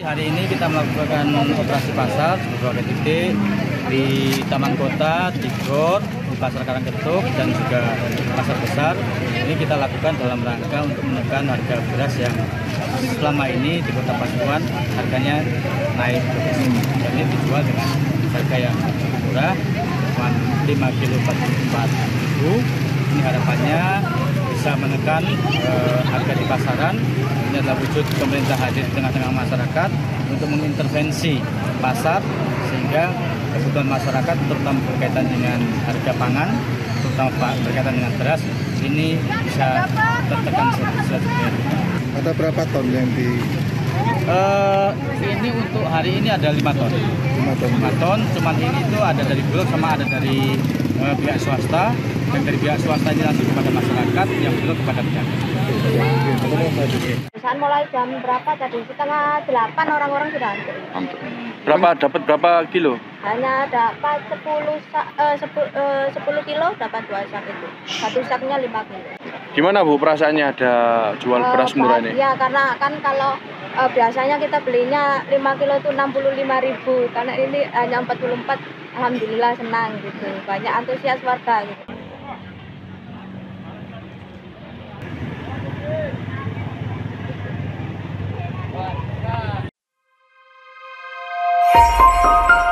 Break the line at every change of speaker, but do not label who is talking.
Hari ini kita melakukan operasi pasar di beberapa titik di Taman Kota, di Gor, di Pasar Karangketuk, dan juga Pasar Besar. Ini kita lakukan dalam rangka untuk menekan harga beras yang selama ini di Kota Pasuruan harganya naik. Dan ini dijual dengan harga yang murah, cuma 5 kilo 44 ribu. Ini harapannya bisa menekan eh, harga di pasaran. Ini adalah wujud pemerintah hadir di tengah-tengah masyarakat untuk mengintervensi pasar sehingga kebutuhan masyarakat terutama berkaitan dengan harga pangan, terutama berkaitan dengan beras ini bisa tertekan sedemikian.
Ada berapa ton yang di
Eh, ini untuk hari ini ada lima ton.
5 ton?
5 ton, cuman ini tuh ada dari Bulog sama ada dari eh, pihak swasta dan dari pihak swasta ini langsung kepada masyarakat, yang Bulog kepada pihak.
Perusahaan mulai jam berapa tadi? Setengah delapan orang-orang sudah antri.
Berapa dapat berapa kilo?
Hanya dapat 10, sak, eh, 10, eh, 10 kilo dapat dua sak itu. Satu saknya 5 kilo.
Gimana Bu perasaannya ada jual
Eh,
beras murah ini?
Iya, karena kan kalau eh, biasanya kita belinya 5 kilo itu 65 ribu. Karena ini hanya 44, Alhamdulillah senang gitu. Banyak antusias warga gitu.
Thank